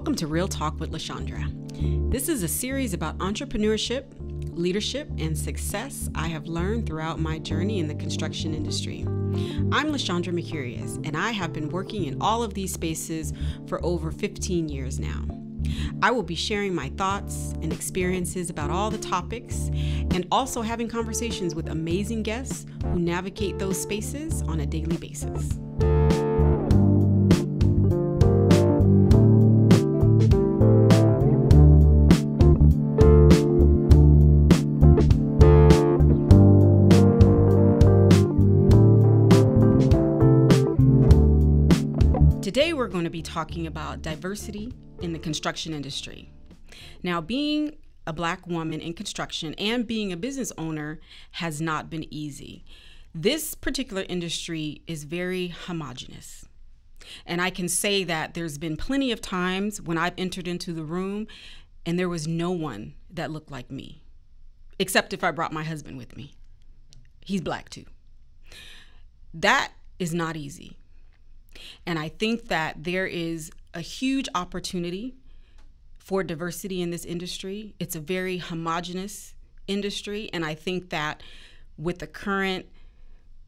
Welcome to Real Talk with LaShondra. This is a series about entrepreneurship, leadership, and success I have learned throughout my journey in the construction industry. I'm LaShondra Mercurius, and I have been working in all of these spaces for over 15 years now. I will be sharing my thoughts and experiences about all the topics and also having conversations with amazing guests who navigate those spaces on a daily basis. We're going to be talking about diversity in the construction industry. Now, being a black woman in construction and being a business owner has not been easy. This particular industry is very homogenous. And I can say that there's been plenty of times when I've entered into the room and there was no one that looked like me, except if I brought my husband with me. He's black too. That is not easy. And I think that there is a huge opportunity for diversity in this industry. It's a very homogenous industry. And I think that with the current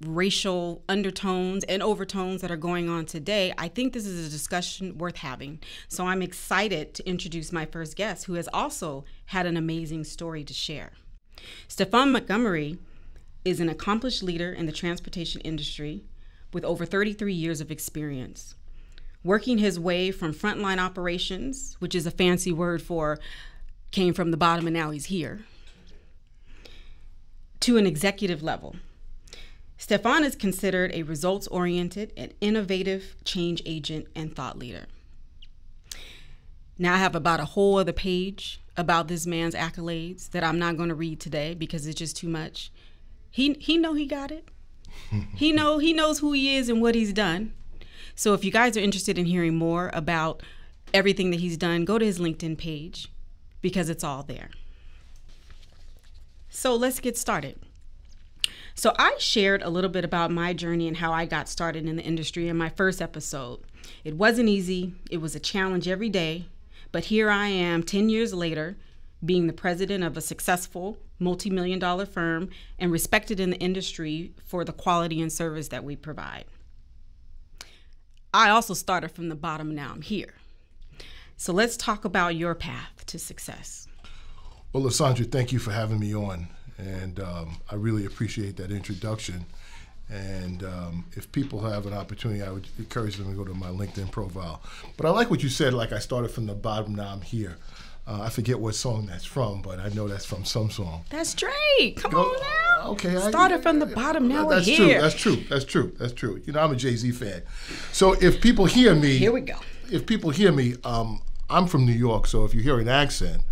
racial undertones and overtones that are going on today, I think this is a discussion worth having. So I'm excited to introduce my first guest, who has also had an amazing story to share. Stepfone Montgomery is an accomplished leader in the transportation industry with over 33 years of experience. Working his way from frontline operations, which is a fancy word for came from the bottom and now he's here, to an executive level. Stepfone is considered a results oriented and innovative change agent and thought leader. Now, I have about a whole other page about this man's accolades that I'm not going to read today because it's just too much. He, he know he got it he know he knows who he is and what he's done. So if you guys are interested in hearing more about everything that he's done, go to his LinkedIn page because it's all there. So let's get started. So I shared a little bit about my journey and how I got started in the industry in my first episode. It wasn't easy, it was a challenge every day, but here I am 10 years later being the president of a successful multi million dollar firm and respected in the industry for the quality and service that we provide. I also started from the bottom, now I'm here. So let's talk about your path to success. Well, LaShondra, thank you for having me on. And um, I really appreciate that introduction. And um, if people have an opportunity, I would encourage them to go to my LinkedIn profile. But I like what you said, like I started from the bottom, now I'm here. Uh, I forget what song that's from, but I know that's from some song. That's Drake. Come Go, on now. Okay. I started I, from the bottom, now that's we're true. here. That's true. That's true. That's true. You know, I'm a Jay Z fan. So if people hear me, here we go. If people hear me, um, I'm from New York, so if you hear an accent,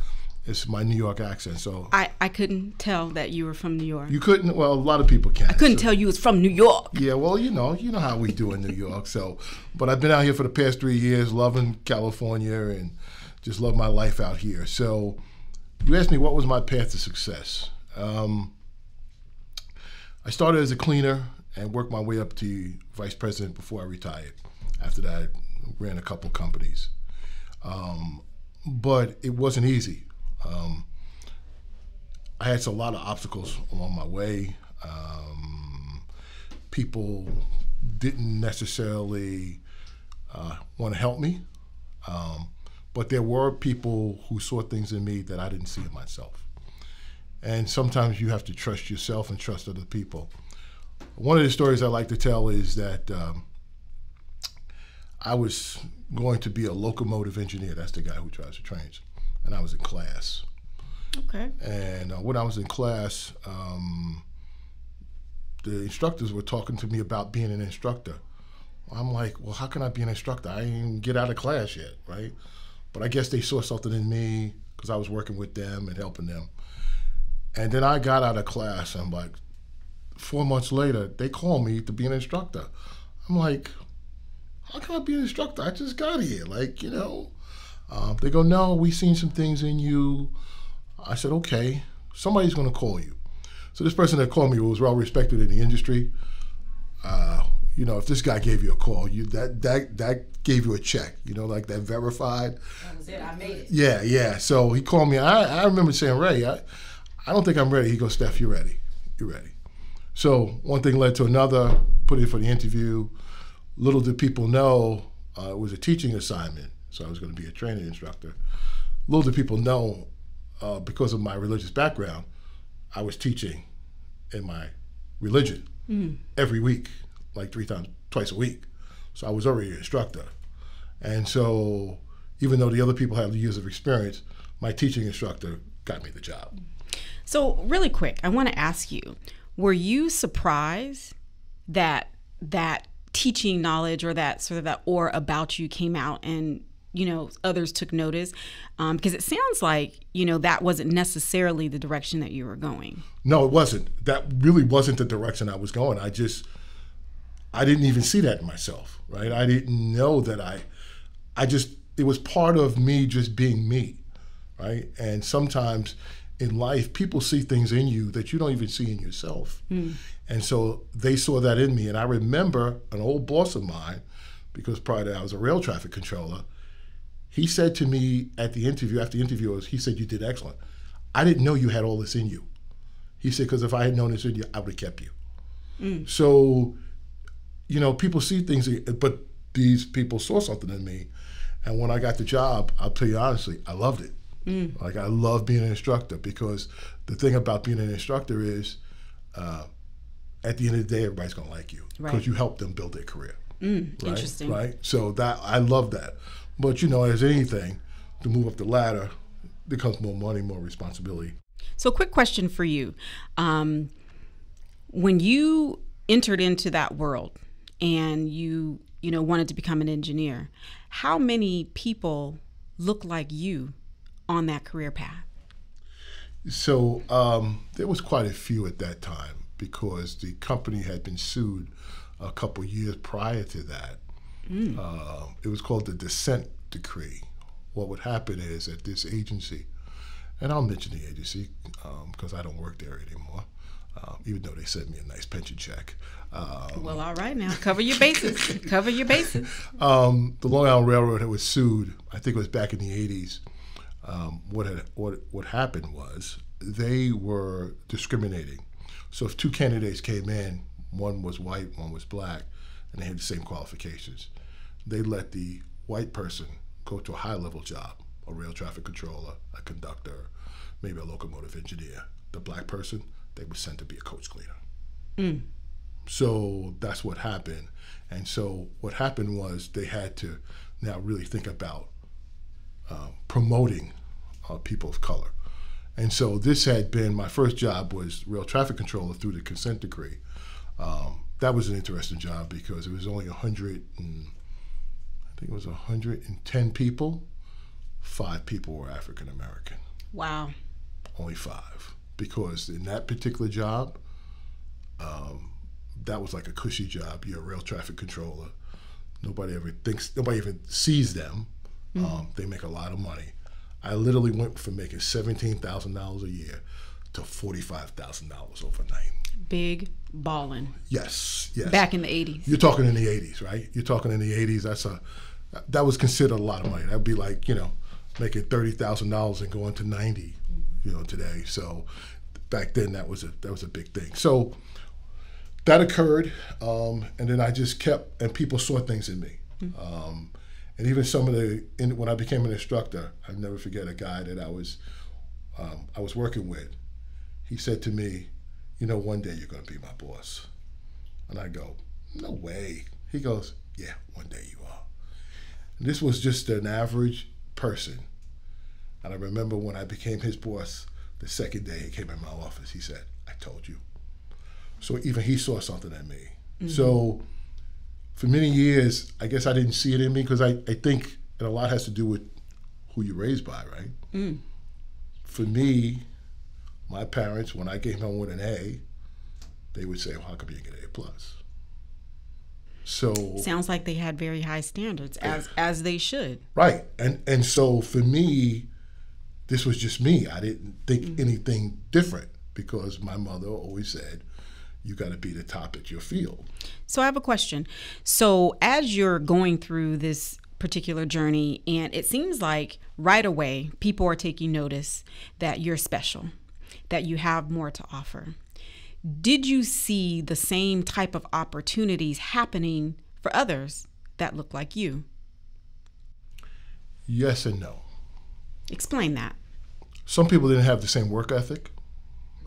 it's my New York accent. So I, I couldn't tell that you were from New York. You couldn't. Well, a lot of people can. I couldn't so. tell you was from New York. Yeah. Well, you know, you know how we do in New York. So, but I've been out here for the past three years, loving California and just love my life out here. So you asked me what was my path to success. Um, I started as a cleaner and worked my way up to vice president before I retired. After that, I ran a couple companies. Um, but it wasn't easy. Um, I had a lot of obstacles along my way. Um, people didn't necessarily uh, want to help me. Um, but there were people who saw things in me that I didn't see in myself. And sometimes you have to trust yourself and trust other people. One of the stories I like to tell is that um, I was going to be a locomotive engineer. That's the guy who drives the trains. And I was in class. Okay. And uh, when I was in class, um, the instructors were talking to me about being an instructor. I'm like, well, how can I be an instructor? I didn't even get out of class yet, right? But I guess they saw something in me because I was working with them and helping them. And then I got out of class. And like, four months later, they called me to be an instructor. I'm like, how can I be an instructor? I just got here. Like, you know. Um, they go, no, we seen some things in you. I said, okay, somebody's going to call you. So this person that called me was well respected in the industry. Uh, you know, if this guy gave you a call, you that that that gave you a check, you know, like that verified. That was it. I made it. Yeah, yeah. So he called me. I, I remember saying, Ray, I, I don't think I'm ready. He goes, Steph, you're ready. You're ready. So one thing led to another. Put in for the interview. Little did people know uh, it was a teaching assignment, so I was going to be a training instructor. Little did people know, uh, because of my religious background, I was teaching in my religion mm. every week, like three times, twice a week. So I was already an instructor. And so even though the other people had years of experience, my teaching instructor got me the job. So, really quick, I want to ask you were you surprised that that teaching knowledge or that sort of that or about you came out and you know others took notice um, because it sounds like you know that wasn't necessarily the direction that you were going no it wasn't that really wasn't the direction i was going i just i didn't even see that in myself right i didn't know that i i just it was part of me just being me right and sometimes in life, people see things in you that you don't even see in yourself. Mm. And so they saw that in me. And I remember an old boss of mine, because prior to that I was a rail traffic controller, he said to me at the interview, after the interview, was, he said, You did excellent. I didn't know you had all this in you. He said, Because if I had known this in you, I would have kept you. Mm. So, you know, people see things, but these people saw something in me. And when I got the job, I'll tell you honestly, I loved it. Mm. Like I love being an instructor because the thing about being an instructor is, uh, at the end of the day, everybody's gonna like you because right. you help them build their career. Mm, right? Interesting. Right. So that I love that. But you know, as anything, to move up the ladder becomes more money, more responsibility. So, quick question for you: um, When you entered into that world and you, you know, wanted to become an engineer, how many people look like you on that career path? So um, there was quite a few at that time because the company had been sued a couple years prior to that. Mm. Uh, it was called the Consent Decree. What would happen is at this agency, and I'll mention the agency because um, I don't work there anymore, um, even though they sent me a nice pension check. Um, well, all right now, cover your bases. cover your bases. Um, the Long Island Railroad that was sued. I think it was back in the '80s um, what had what what happened was they were discriminating. So if two candidates came in, one was white, one was black, and they had the same qualifications, they let the white person go to a high level job, a rail traffic controller, a conductor, maybe a locomotive engineer. The black person, they were sent to be a coach cleaner. Mm. So that's what happened. And so what happened was they had to now really think about uh, promoting uh, people of color. And so this had been my first job was rail traffic controller through the consent decree. Um, that was an interesting job because it was only 100 and I think it was 110 people. Five people were African American. Wow. Only five because in that particular job, um, that was like a cushy job. You're a rail traffic controller. Nobody ever thinks. Nobody even sees them. Mm-hmm. Um, they make a lot of money. I literally went from making seventeen thousand dollars a year to forty five thousand dollars overnight. Big balling. Yes, yes. Back in the eighties. You're talking in the eighties, right? You're talking in the eighties. That's a that was considered a lot of money. That'd be like you know making thirty thousand dollars and going to ninety, you know, today. So back then that was a that was a big thing. So that occurred, um, and then I just kept and people saw things in me. Mm-hmm. Um, and even some of the in, when I became an instructor, I never forget a guy that I was um, I was working with. He said to me, "You know, one day you're going to be my boss," and I go, "No way." He goes, "Yeah, one day you are." And this was just an average person, and I remember when I became his boss, the second day he came in my office, he said, "I told you." So even he saw something in me. Mm-hmm. So for many years, I guess I didn't see it in me because I, I think it a lot has to do with who you're raised by, right? Mm. For me, my parents, when I came home with an A, they would say, well, "How come you get an A plus?" So sounds like they had very high standards, as yeah. as they should. Right, and and so for me, this was just me. I didn't think mm anything different because my mother always said, you got to be the top at your field. So I have a question. So as you're going through this particular journey, and it seems like right away people are taking notice that you're special, that you have more to offer. Did you see the same type of opportunities happening for others that look like you? Yes and no. Explain that. Some people didn't have the same work ethic.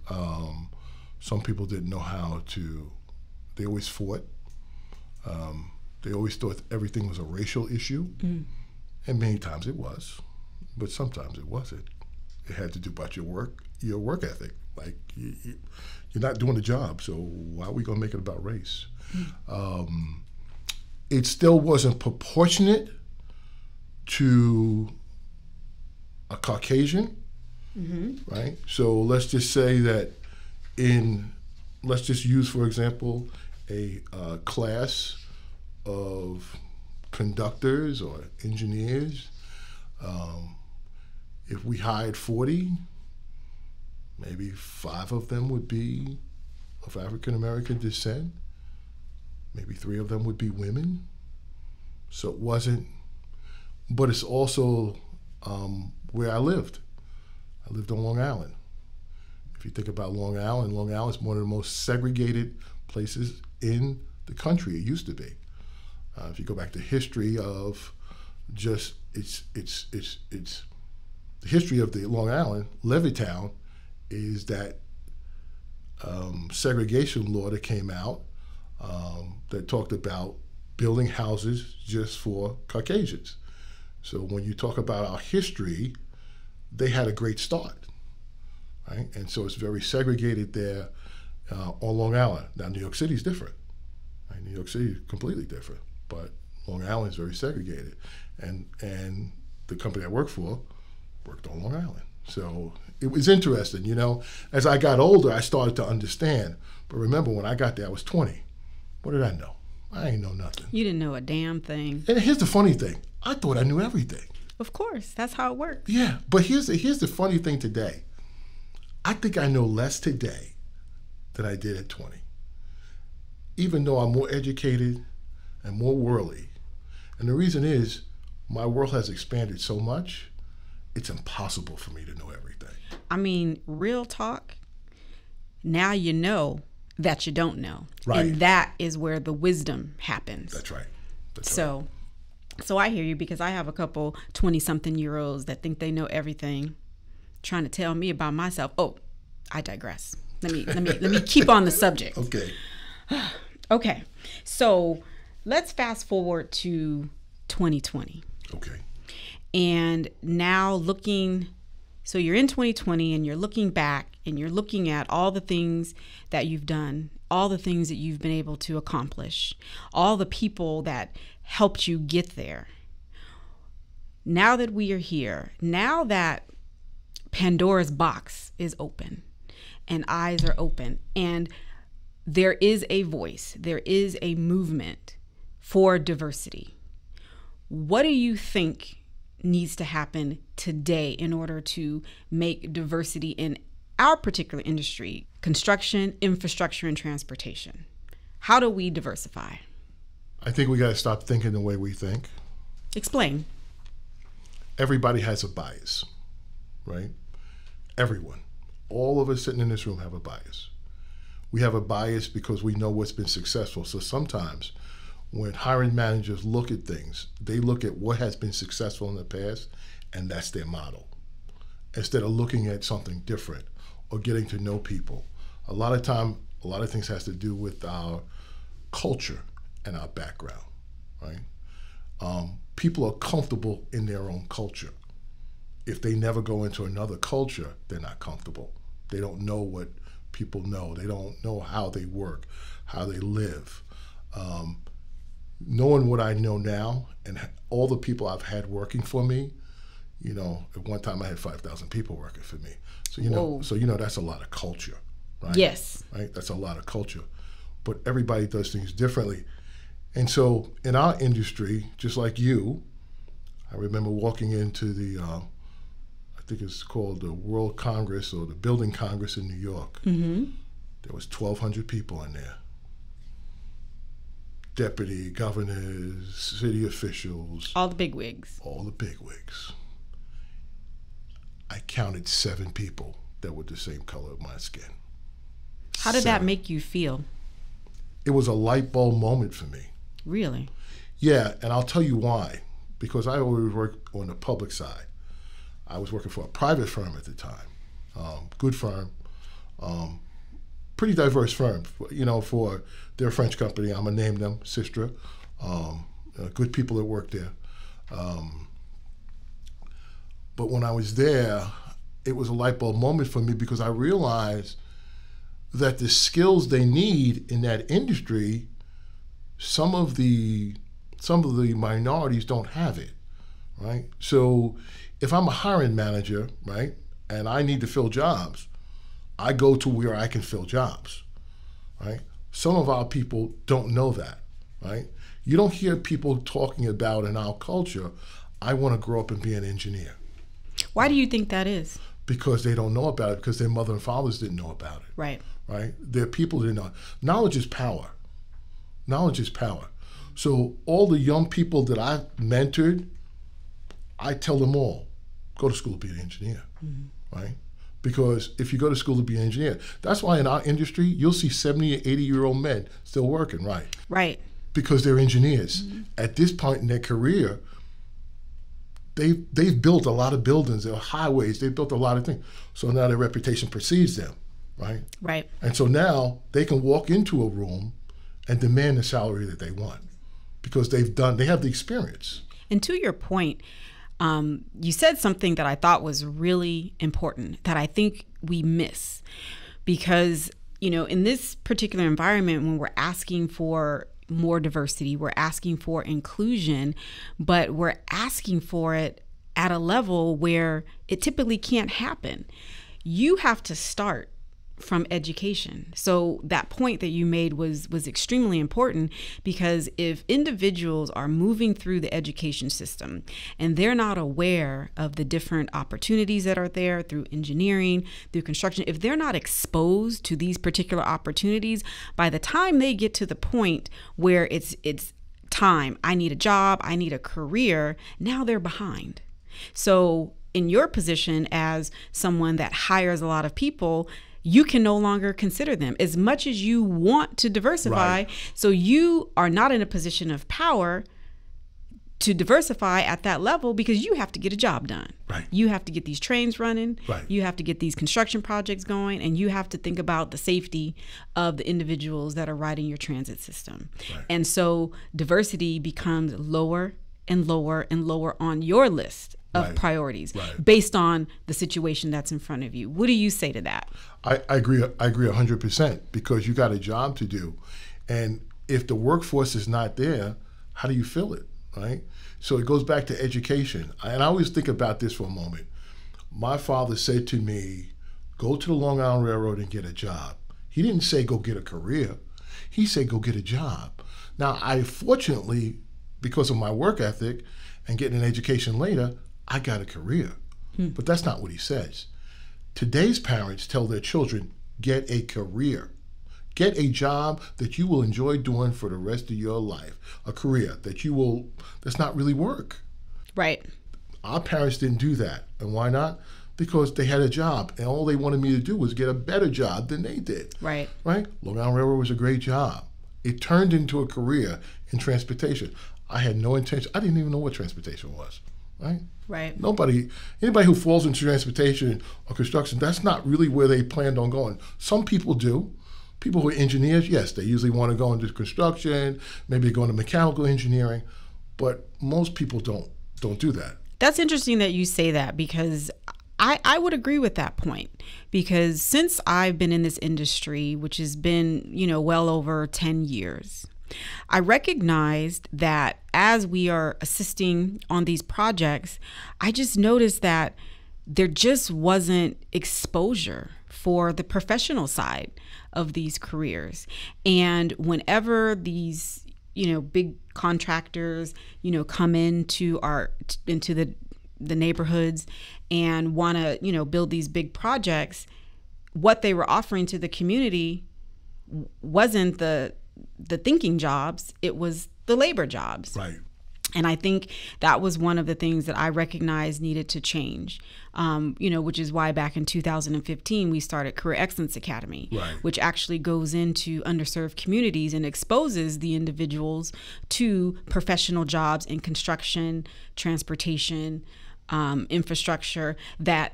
Um, some people didn't know how to, they always fought. Um, they always thought everything was a racial issue. Mm. And many times it was, but sometimes it wasn't. It had to do about your work, your work ethic. Like you, are not doing the job, so why are we going to make it about race? Mm. Um, it still wasn't proportionate to a Caucasian, mm-hmm. right? So let's just say that in, let's just use for example, a uh, class of conductors or engineers. Um, if we hired 40, maybe five of them would be of African American descent. Maybe three of them would be women. So it wasn't, but it's also um, where I lived. I lived on Long Island. If you think about Long Island, Long Island is one of the most segregated places in the country. It used to be. Uh, if you go back to history of just it's it's it's it's the history of the Long Island Levittown is that um, segregation law that came out um, that talked about building houses just for Caucasians. So when you talk about our history, they had a great start, right? And so it's very segregated there uh, on Long Island. Now New York City is different. Right? New York City is completely different but Long Island is very segregated, and and the company I worked for worked on Long Island. So it was interesting, you know. As I got older, I started to understand. But remember, when I got there, I was 20. What did I know? I ain't know nothing. You didn't know a damn thing. And here's the funny thing: I thought I knew everything. Of course, that's how it works. Yeah, but here's the, here's the funny thing today. I think I know less today than I did at 20. Even though I'm more educated, and more worldly. And the reason is my world has expanded so much, it's impossible for me to know everything. I mean, real talk, now you know that you don't know. Right. And that is where the wisdom happens. That's right. That's so right. So I hear you because I have a couple 20 something year olds that think they know everything trying to tell me about myself. Oh, I digress. Let me let me let me keep on the subject. Okay. okay. So let's fast forward to 2020. Okay. And now looking, so you're in 2020 and you're looking back and you're looking at all the things that you've done, all the things that you've been able to accomplish, all the people that helped you get there. Now that we are here, now that Pandora's box is open and eyes are open and there is a voice, there is a movement for diversity. What do you think needs to happen today in order to make diversity in our particular industry, construction, infrastructure, and transportation? How do we diversify? I think we got to stop thinking the way we think. Explain. Everybody has a bias, right? Everyone. All of us sitting in this room have a bias. We have a bias because we know what's been successful. So sometimes when hiring managers look at things, they look at what has been successful in the past, and that's their model. Instead of looking at something different or getting to know people. A lot of time, a lot of things has to do with our culture and our background, right? Um, people are comfortable in their own culture. If they never go into another culture, they're not comfortable. They don't know what people know. They don't know how they work, how they live. Um, knowing what I know now and all the people I've had working for me, you know, at one time I had 5,000 people working for me. So, you know, Whoa. so, you know, that's a lot of culture, right? Yes. Right? That's a lot of culture. But everybody does things differently. And so in our industry, just like you, I remember walking into the, uh, I think it's called the World Congress or the Building Congress in New York. Mm-hmm. There was 1,200 people in there. Deputy governors, city officials, All the big wigs. all the bigwigs. I counted seven people that were the same color of my skin. How did that make you feel? It was a light bulb moment for me. Really? Yeah, and I'll tell you why. Because I always work on the public side. I was working for a private firm at the time, um, good firm, um, pretty diverse firm. You know, for their French company, I'm gonna name them Systra. Um, uh, good people that work there. Um, but when I was there, it was a light bulb moment for me because I realized that the skills they need in that industry, some of the some of the minorities don't have it, right? So if I'm a hiring manager, right, and I need to fill jobs, I go to where I can fill jobs, right? Some of our people don't know that, right? You don't hear people talking about in our culture, I want to grow up and be an engineer Why do you think that is? because they don't know about it because their mother and fathers didn't know about it Right. right? Their people didn't know. Knowledge is power. Knowledge is power. So all the young people that I've mentored, I tell them all, go to school to be an engineer, mm-hmm. right? Because if you go to school to be an engineer, that's why in our industry you'll see 70 or 80 year old men still working, right? Right. Because they're engineers. Mm-hmm. At this point in their career, they've, they've built a lot of buildings, there are highways, they've built a lot of things. So now their reputation precedes them, right? Right. And so now they can walk into a room and demand the salary that they want because they've done, they have the experience. And to your point, um, you said something that I thought was really important that I think we miss because, you know, in this particular environment, when we're asking for more diversity, we're asking for inclusion, but we're asking for it at a level where it typically can't happen. You have to start from education. So that point that you made was was extremely important because if individuals are moving through the education system and they're not aware of the different opportunities that are there through engineering, through construction, if they're not exposed to these particular opportunities, by the time they get to the point where it's it's time, I need a job, I need a career, now they're behind. So in your position as someone that hires a lot of people, you can no longer consider them as much as you want to diversify. Right. So you are not in a position of power to diversify at that level because you have to get a job done. Right. You have to get these trains running. Right. You have to get these construction projects going and you have to think about the safety of the individuals that are riding your transit system. Right. And so diversity becomes lower and lower and lower on your list of Right. priorities Right. based on the situation that's in front of you. What do you say to that? I, I agree. I agree hundred percent because you got a job to do, and if the workforce is not there, how do you fill it, right? So it goes back to education, and I always think about this for a moment. My father said to me, "Go to the Long Island Railroad and get a job." He didn't say go get a career. He said go get a job. Now, I fortunately, because of my work ethic and getting an education later, I got a career. Hmm. But that's not what he says. Today's parents tell their children, get a career. Get a job that you will enjoy doing for the rest of your life. A career that you will, that's not really work. Right. Our parents didn't do that. And why not? Because they had a job and all they wanted me to do was get a better job than they did. Right. Right? Long Island Railroad was a great job. It turned into a career in transportation. I had no intention, I didn't even know what transportation was. Right? Right. Nobody, anybody who falls into transportation or construction, that's not really where they planned on going. Some people do. People who are engineers, yes, they usually want to go into construction, maybe go into mechanical engineering, but most people don't don't do that. That's interesting that you say that because I, I would agree with that point because since I've been in this industry, which has been, you know, well over 10 years, I recognized that as we are assisting on these projects, I just noticed that there just wasn't exposure for the professional side of these careers. And whenever these, you know, big contractors, you know, come into our into the the neighborhoods and want to, you know, build these big projects, what they were offering to the community wasn't the the thinking jobs; it was the labor jobs. Right. And I think that was one of the things that I recognized needed to change. Um, you know, which is why back in 2015 we started Career Excellence Academy, Right. which actually goes into underserved communities and exposes the individuals to professional jobs in construction, transportation, um, infrastructure that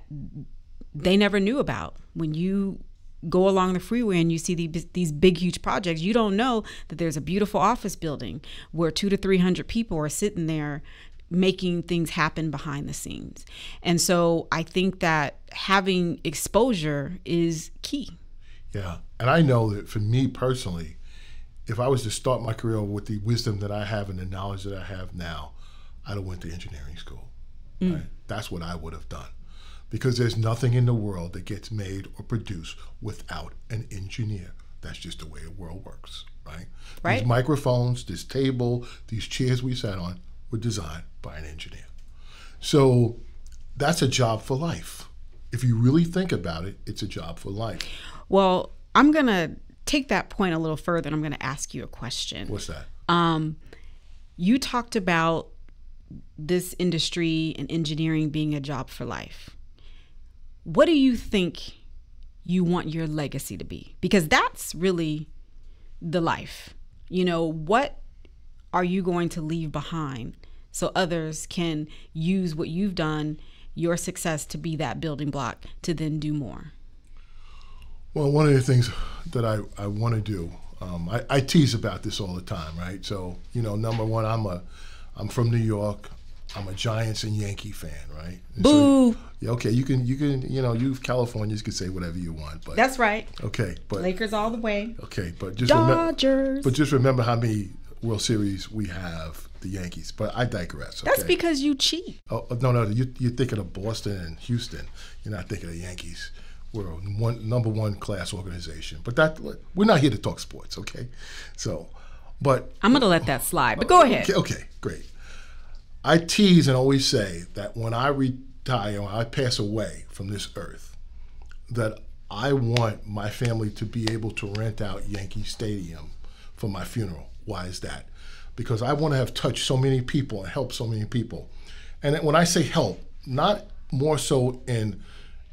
they never knew about. When you go along the freeway and you see these, these big, huge projects, you don't know that there's a beautiful office building where two to 300 people are sitting there making things happen behind the scenes. And so I think that having exposure is key. Yeah. And I know that for me personally, if I was to start my career with the wisdom that I have and the knowledge that I have now, I'd have went to engineering school. Mm. Right? That's what I would have done. Because there's nothing in the world that gets made or produced without an engineer. That's just the way the world works, right? Right. These microphones, this table, these chairs we sat on were designed by an engineer. So that's a job for life. If you really think about it, it's a job for life. Well, I'm going to take that point a little further and I'm going to ask you a question. What's that? Um, you talked about this industry and engineering being a job for life. What do you think you want your legacy to be? Because that's really the life. You know, what are you going to leave behind so others can use what you've done, your success, to be that building block to then do more? Well, one of the things that I, I want to do, um, I, I tease about this all the time, right? So, you know, number one, I'm a, I'm from New York. I'm a Giants and Yankee fan, right? And so- Boo! yeah, okay, you can, you can, you know, you Californians can say whatever you want, but That's right. okay, but Lakers all the way. okay, but just remember, Dodgers. but just remember how many World Series we have, the Yankees. But I digress. Okay? That's because you cheat. Oh, oh no, no, you, you're thinking of Boston and Houston. You're not thinking of the Yankees. We're a one number one class organization. But that we're not here to talk sports, okay? So, but I'm going to let that slide, but oh, go ahead. okay, okay, great. I tease and always say that when I retire, when I pass away from this earth, that I want my family to be able to rent out Yankee Stadium for my funeral. Why is that? Because I want to have touched so many people and helped so many people. And when I say help, not more so in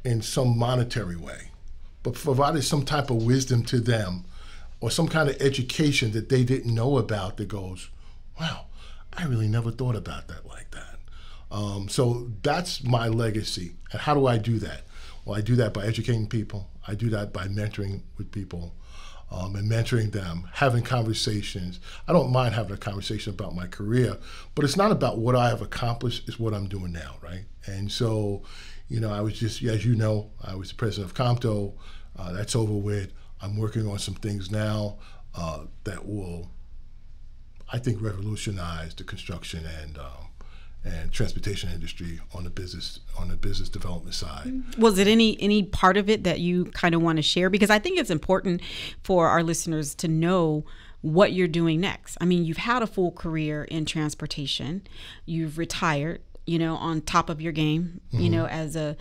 in some monetary way, but provided some type of wisdom to them or some kind of education that they didn't know about that goes, wow, I really never thought about that like that. Um, so that's my legacy. And how do I do that? Well, I do that by educating people. I do that by mentoring with people um, and mentoring them, having conversations. I don't mind having a conversation about my career, but it's not about what I have accomplished, it's what I'm doing now, right? And so, you know, I was just, as you know, I was the president of Compto. Uh, that's over with. I'm working on some things now uh, that will I think revolutionized the construction and um, and transportation industry on the business on the business development side. Was it any any part of it that you kind of want to share? Because I think it's important for our listeners to know what you're doing next. I mean, you've had a full career in transportation. You've retired, you know, on top of your game, you know, as a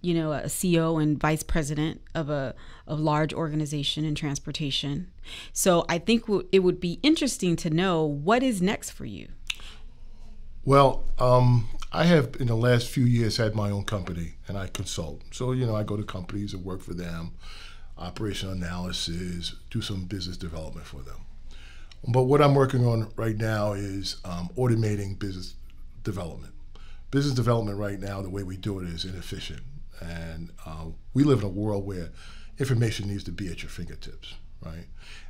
you know, a CEO and vice president of a, a large organization in transportation. So I think w- it would be interesting to know what is next for you. Well, um, I have in the last few years had my own company and I consult. So you know, I go to companies and work for them, operational analysis, do some business development for them. But what I'm working on right now is um, automating business development. Business development right now, the way we do it is inefficient, and uh, we live in a world where information needs to be at your fingertips, right?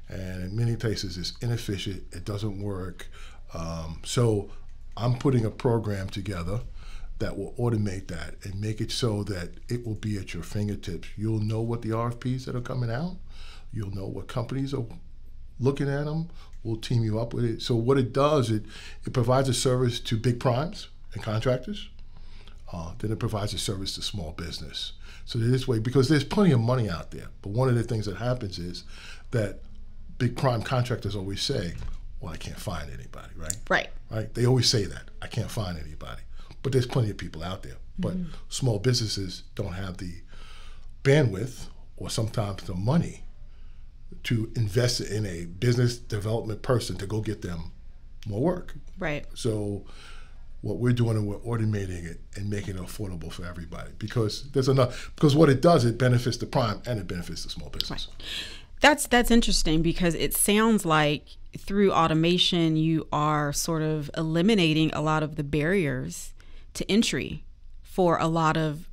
And in many places, it's inefficient. It doesn't work. Um, so I'm putting a program together that will automate that and make it so that it will be at your fingertips. You'll know what the RFPs that are coming out. You'll know what companies are looking at them. We'll team you up with it. So what it does, it it provides a service to big primes and contractors. Uh, then it provides a service to small business. So this way, because there's plenty of money out there. But one of the things that happens is that big prime contractors always say, "Well, I can't find anybody," right? Right. Right? They always say that. I can't find anybody. But there's plenty of people out there. But small businesses don't have the bandwidth or sometimes the money to invest in a business development person to go get them more work. Right. So what we're doing and we're automating it and making it affordable for everybody because there's enough because what it does it benefits the prime and it benefits the small business. Right. That's that's interesting because it sounds like through automation you are sort of eliminating a lot of the barriers to entry for a lot of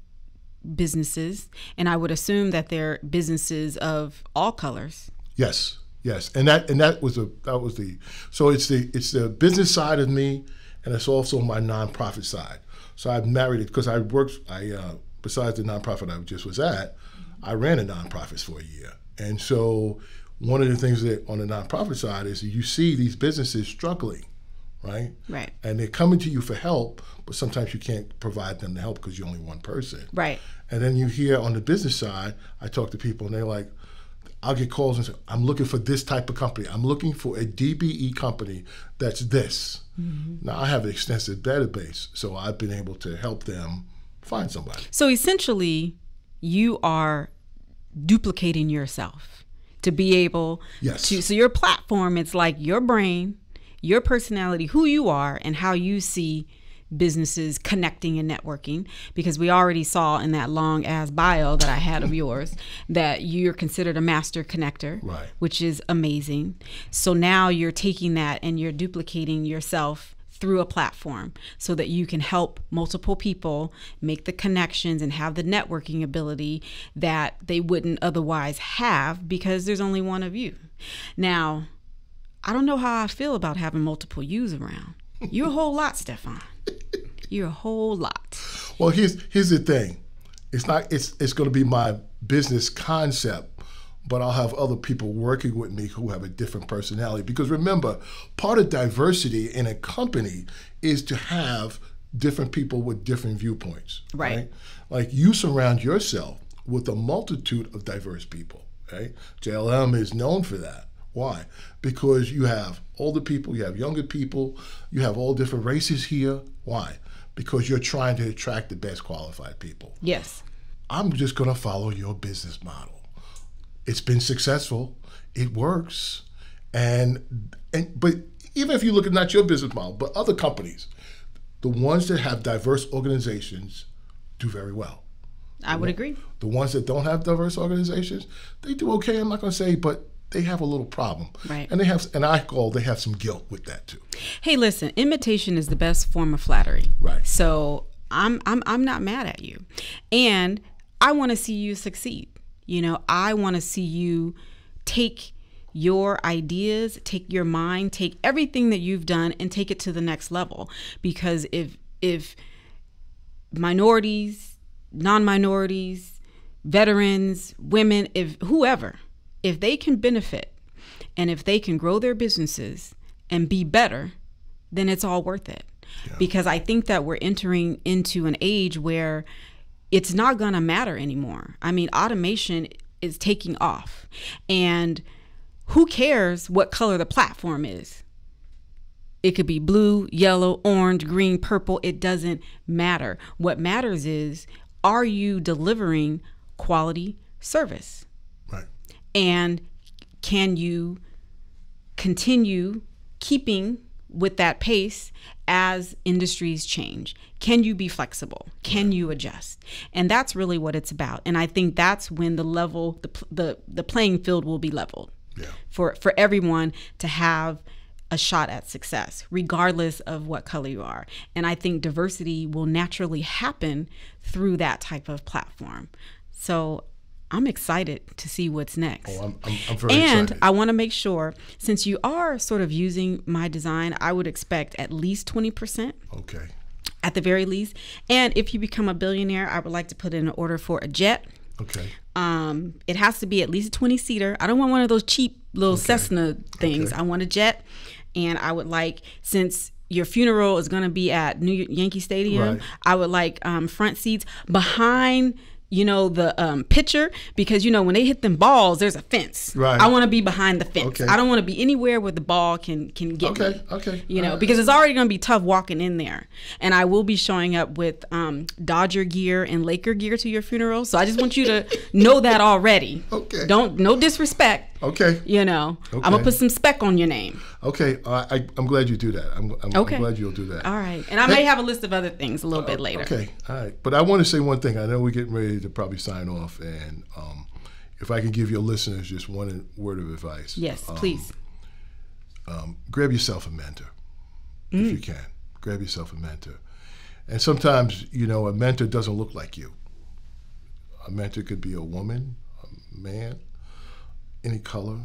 businesses and I would assume that they're businesses of all colors. Yes. Yes. And that and that was a that was the so it's the it's the business side of me and it's also my nonprofit side. So I've married it because I worked I uh, besides the nonprofit I just was at, I ran a nonprofit for a year. And so one of the things that on the nonprofit side is you see these businesses struggling, right? Right. And they're coming to you for help, but sometimes you can't provide them the help because you're only one person. Right. And then you hear on the business side, I talk to people and they're like, I'll get calls and say, I'm looking for this type of company. I'm looking for a DBE company that's this. Mm-hmm. Now, I have an extensive database, so I've been able to help them find somebody. So essentially, you are duplicating yourself to be able yes. to. So your platform, it's like your brain, your personality, who you are, and how you see businesses connecting and networking because we already saw in that long ass bio that I had of yours that you're considered a master connector, right. which is amazing. So now you're taking that and you're duplicating yourself through a platform so that you can help multiple people make the connections and have the networking ability that they wouldn't otherwise have because there's only one of you. Now, I don't know how I feel about having multiple yous around. You're a whole lot, Stepfone. You're a whole lot. Well, here's here's the thing. It's not it's it's going to be my business concept but I'll have other people working with me who have a different personality. Because remember, part of diversity in a company is to have different people with different viewpoints. Right. right? Like you surround yourself with a multitude of diverse people. Right? JLM is known for that. Why? Because you have older people, you have younger people, you have all different races here. Why? Because you're trying to attract the best qualified people. Yes. I'm just going to follow your business model it's been successful. It works. And and but even if you look at not your business model, but other companies, the ones that have diverse organizations do very well. I would agree. The ones that don't have diverse organizations, they do okay. I'm not going to say, but they have a little problem. Right. And they have, and I call they have some guilt with that too. Hey, listen, imitation is the best form of flattery. Right. So I'm I'm I'm not mad at you, and I want to see you succeed. You know, I want to see you take your ideas, take your mind, take everything that you've done and take it to the next level because if if minorities, non-minorities, veterans, women, if whoever, if they can benefit and if they can grow their businesses and be better, then it's all worth it. Yeah. Because I think that we're entering into an age where it's not going to matter anymore. I mean, automation is taking off. And who cares what color the platform is? It could be blue, yellow, orange, green, purple. It doesn't matter. What matters is are you delivering quality service? And can you continue keeping with that pace as industries change? Can you be flexible? Can you adjust? And that's really what it's about. And I think that's when the level, the the, the playing field will be leveled yeah. for for everyone to have a shot at success, regardless of what color you are. And I think diversity will naturally happen through that type of platform. So I'm excited to see what's next. Oh, I'm, I'm, I'm very and excited. I want to make sure, since you are sort of using my design, I would expect at least 20%. Okay. At the very least. And if you become a billionaire, I would like to put in an order for a jet. Okay. Um, it has to be at least a 20 seater. I don't want one of those cheap little Okay. Cessna things. Okay. I want a jet. And I would like, since your funeral is going to be at New Yankee Stadium, Right. I would like um, front seats behind. You know the um, pitcher because you know when they hit them balls, there's a fence. Right. I want to be behind the fence. Okay. I don't want to be anywhere where the ball can can get Okay, me. okay. You know right. because it's already going to be tough walking in there, and I will be showing up with um, Dodger gear and Laker gear to your funeral. So I just want you to know that already. Okay. Don't no disrespect, Okay. You know, I'm gonna put some spec on your name. Okay. I, I, I'm glad you do that. I'm, I'm, Okay. I'm glad you'll do that. All right, and I may have a list of other things a little bit later. Okay, all right. But I want to say one thing. I know we're getting ready to probably sign off, and um, if I can give your listeners just one word of advice. Yes, um, please. Um, grab yourself a mentor Mm. if you can. Grab yourself a mentor. And sometimes, you know, a mentor doesn't look like you. A mentor could be a woman, a man, any color,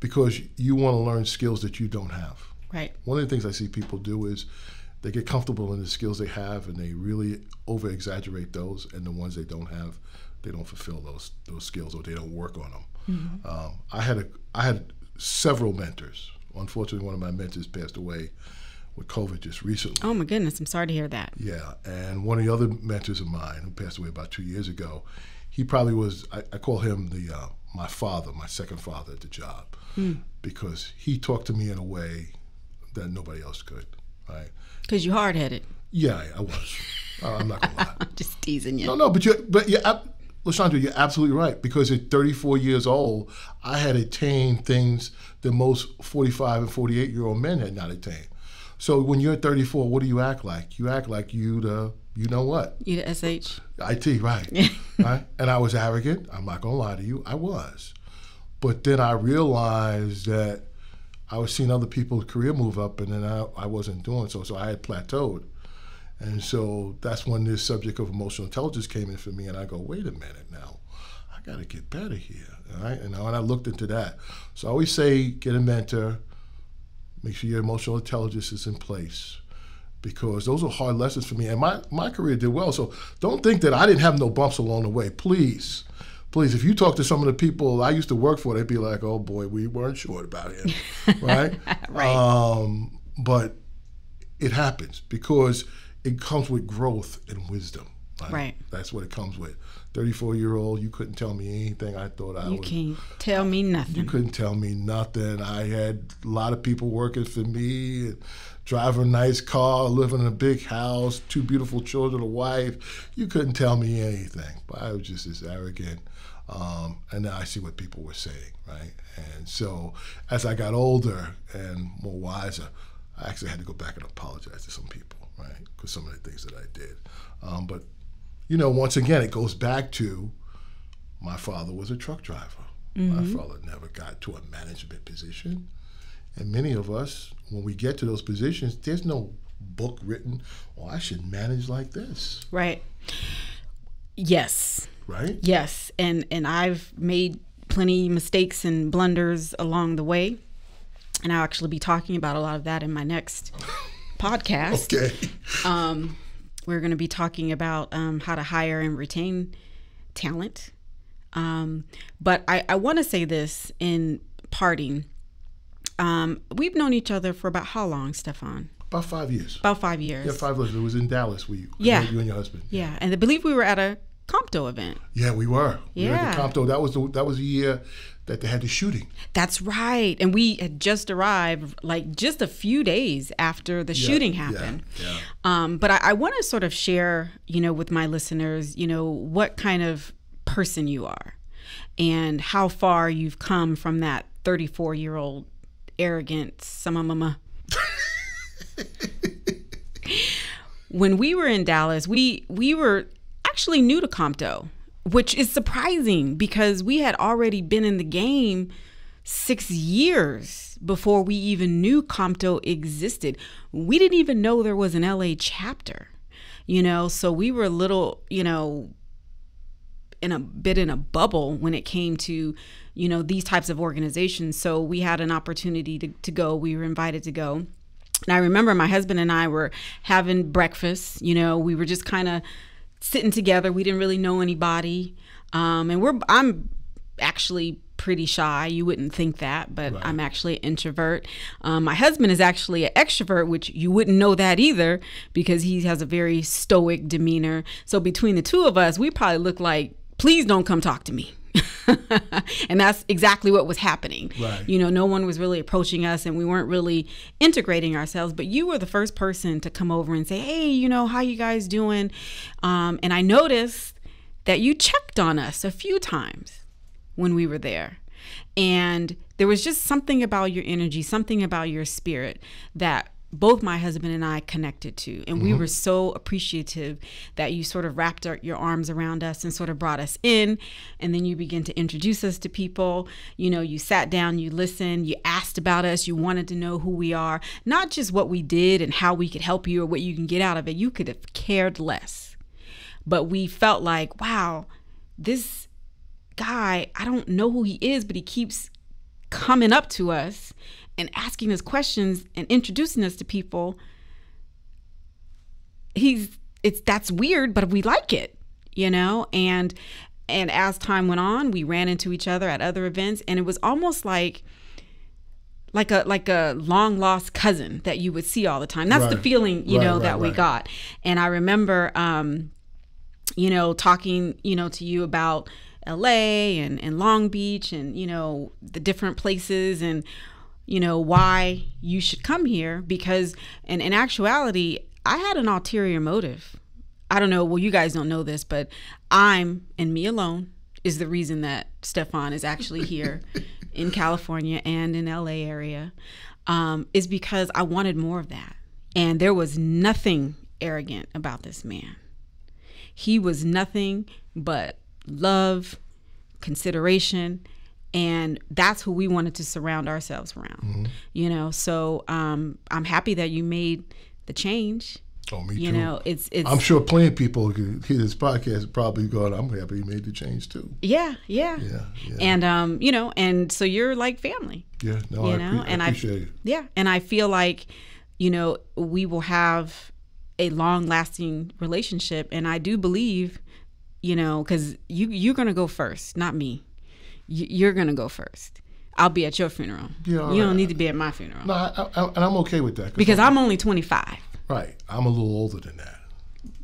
because you want to learn skills that you don't have. Right. One of the things I see people do is they get comfortable in the skills they have and they really over exaggerate those, and the ones they don't have, they don't fulfill those those skills or they don't work on them. Um, I had a I had several mentors. Unfortunately, one of my mentors passed away with COVID just recently. Oh my goodness, I'm sorry to hear that. Yeah, and one of the other mentors of mine who passed away about two years ago, he probably was. I, I call him the uh, my father, my second father at the job, because he talked to me in a way that nobody else could. Right? Cause you're hard headed. Yeah, I, I was. Uh, I'm not gonna lie. I'm just teasing you. No, no, but you, but you, LaShondra, you're absolutely right. Because at 34 years old, I had attained things that most 45 and 48 year old men had not attained. So when you're 34, what do you act like? You act like you the, you know what? You the sh. IT, right? right? And I was arrogant. I'm not gonna lie to you. I was, but then I realized that I was seeing other people's career move up, and then I, I wasn't doing so. So I had plateaued, and so that's when this subject of emotional intelligence came in for me. And I go, wait a minute now, I got to get better here, all right? And, uh, and I looked into that. So I always say, get a mentor. Make sure your emotional intelligence is in place because those are hard lessons for me. And my, my career did well. So don't think that I didn't have no bumps along the way. Please, please, if you talk to some of the people I used to work for, they'd be like, oh boy, we weren't sure about him. right? Right. Um, but it happens because it comes with growth and wisdom. Right. That's what it comes with. 34 year old, you couldn't tell me anything I thought I You was. can't tell me nothing. You couldn't tell me nothing. I had a lot of people working for me, driving a nice car, living in a big house, two beautiful children, a wife. You couldn't tell me anything. But I was just as arrogant. Um, and now I see what people were saying, right? And so as I got older and more wiser, I actually had to go back and apologize to some people, right? Because some of the things that I did. Um, but, you know, once again, it goes back to my father was a truck driver. My father never got to a management position. And many of us, when we get to those positions, there's no book written, oh, I should manage like this, Right. Yes. right? Yes. And and I've made plenty mistakes and blunders along the way. And I'll actually be talking about a lot of that in my next podcast. Okay. Um, we're going to be talking about um, how to hire and retain talent. Um, but I, I want to say this in parting. Um, we've known each other for about how long, Stepfone? About five years. About five years. Yeah, five years. It was in Dallas. We, Yeah. you and your husband. Yeah, and I believe we were at a COMTO event. Yeah, we were. We were at Yeah. the Compton. That was the that was the year that they had the shooting. That's right. And we had just arrived like just a few days after the shooting happened. yeah, yeah. Um, but I, I want to sort of share, you know, with my listeners, you know, what kind of person you are and how far you've come from that 34 year old arrogant mama. when we were in Dallas, we we were actually new to COMTO, which is surprising because we had already been in the game six years before we even knew COMTO existed. We didn't even know there was an LA chapter, you know, so we were a little, you know, in a bit in a bubble when it came to you know these types of organizations. So we had an opportunity to, to go. We were invited to go. And i remember my husband and i were having breakfast you know we were just kind of sitting together. We didn't really know anybody. Um, and we're i'm actually pretty shy. You wouldn't think that but i'm actually an introvert. Um, my husband is actually an extrovert which you wouldn't know that either because he has a very stoic demeanor. So between the two of us we probably look like please don't come talk to me. And that's exactly what was happening. Right. you know no one was really approaching us and we weren't really integrating ourselves but you were the first person to come over and say hey you know how you guys doing? Um, and i noticed that you checked on us a few times when we were there. And there was just something about your energy, something about your spirit that both my husband and I connected to. And we mm-hmm. were so appreciative that you sort of wrapped our, your arms around us and sort of brought us in. And then you began to introduce us to people. You know, you sat down, you listened, you asked about us, you wanted to know who we are, not just what we did and how we could help you or what you can get out of it. You could have cared less. But we felt like, wow, this guy, I don't know who he is, but he keeps coming up to us and asking us questions and introducing us to people he's it's that's weird but we like it you know? And and as time went on we ran into each other at other events and it was almost like like a like a long lost cousin that you would see all the time. That's the feeling you Right, know right, that we got. And i remember um you know, talking, you know, to you about LA and, and Long Beach and, you know, the different places and, you know, why you should come here. Because in, in actuality, I had an ulterior motive. I don't know, well, you guys don't know this, but I'm and me alone is the reason that Stepfone is actually here in California and in LA area, um, is because I wanted more of that. And there was nothing arrogant about this man. He was nothing but love, consideration, and that's who we wanted to surround ourselves around. You know, so um, I'm happy that you made the change. Oh, me You too. know, it's it's I'm sure plenty of people who hear this podcast probably going, I'm happy you made the change too. yeah, yeah, Yeah, yeah. And um, you know, and so you're like family. Yeah, no, you I, know, I and I- appreciate it. Yeah, and I feel like, you know, we will have a long-lasting relationship, and I do believe, you know, because you you're gonna go first, not me. You, you're gonna go first. I'll be at your funeral. Yeah, you don't need to be at my funeral No, I, I, and I'm okay with that because I'm, I'm only 25 right. I'm a little older than that.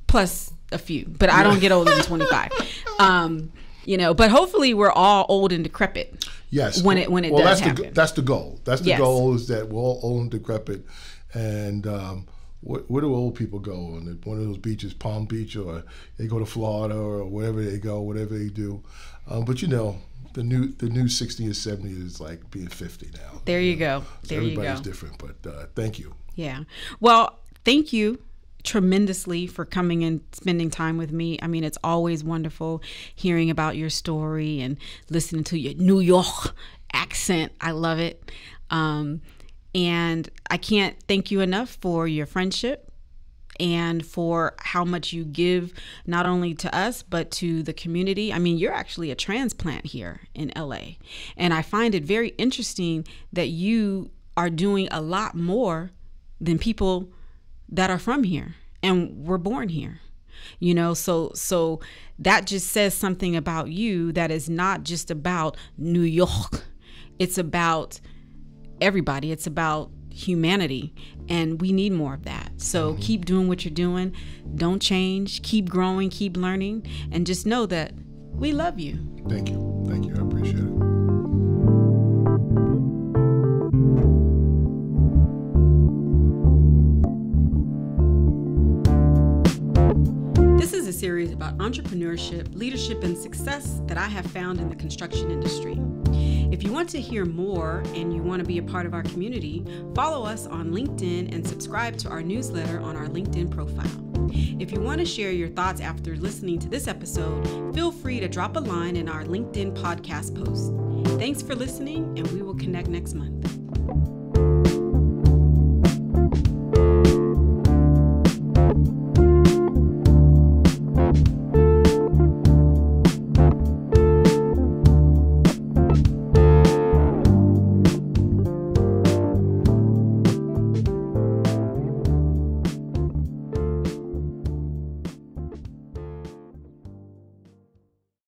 plus a few, but I don't get older than 25. Um, you know, but hopefully we're all old and decrepit. Yes. When it- when it well, does that's the that's the goal. That's the Yes. goal is that we're all old and decrepit, and um, where, where do old people go on one of those beaches, Palm Beach, or they go to Florida or wherever they go, whatever they do. Um, but you know, the new the new sixty or seventy is like being fifty now. There you go. So There you everybody's go. different, but uh, thank you. Yeah. Well, thank you tremendously for coming and spending time with me. I mean, it's always wonderful hearing about your story and listening to your New York accent. I love it. Um, and I can't thank you enough for your friendship and for how much you give not only to us but to the community. I mean, you're actually a transplant here in LA. And I find it very interesting that you are doing a lot more than people that are from here and were born here. You know, so so that just says something about you that is not just about New York. It's about everybody. It's about humanity, and we need more of that. So mm-hmm. keep doing what you're doing. Don't change. Keep growing. Keep learning, and just know that we love you. Thank you. Thank you. I appreciate it. This is a series about entrepreneurship, leadership, and success that I have found in the construction industry. If you want to hear more and you want to be a part of our community, follow us on LinkedIn and subscribe to our newsletter on our LinkedIn profile. If you want to share your thoughts after listening to this episode, feel free to drop a line in our LinkedIn podcast post. Thanks for listening, and we will connect next month.